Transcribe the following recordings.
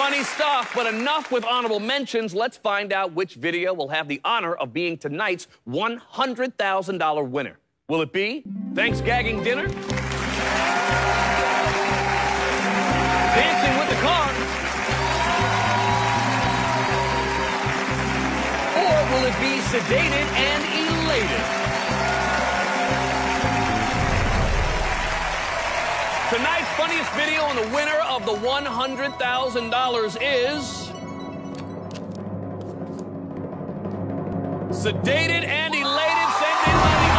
Funny stuff, but enough with honorable mentions. Let's find out which video will have the honor of being tonight's $100,000 winner. Will it be Thanks Gagging Dinner? Dancing with the Cars? Or will it be Sedated and Funniest video and the winner of the $100,000 is. Sedated and elated, sent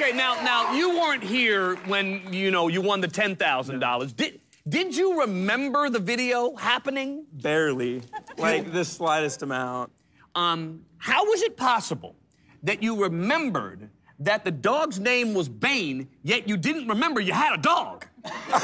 Okay, now, now you weren't here when you know you won the ten thousand dollars. Did did you remember the video happening? Barely. Like the slightest amount. Um, how was it possible that you remembered that the dog's name was Bane, yet you didn't remember you had a dog? I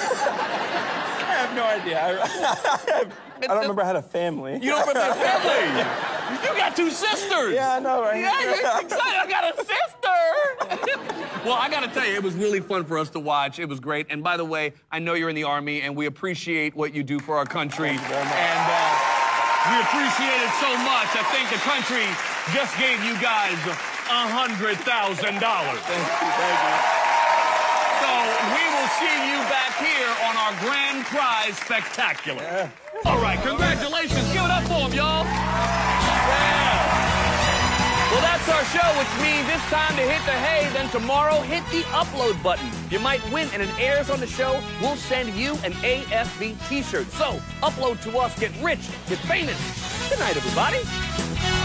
have no idea. I, I don't remember I had a family. You don't remember the family? You got two sisters. Yeah, I know, right? Yeah, you're excited. I got a sister. Well, I got to tell you, it was really fun for us to watch. It was great. And by the way, I know you're in the Army, and we appreciate what you do for our country. Thank you very much. And uh, we appreciate it so much. I think the country just gave you guys a $100,000. Thank you, thank you. So we will see you back here on our grand prize spectacular. All right, congratulations. Give it up for them, y'all. Well, that's our show, which means it's time to hit the hay. Then tomorrow, hit the upload button. You might win, and it airs on the show. We'll send you an AFV t-shirt. So upload to us, get rich, get famous. Good night, everybody.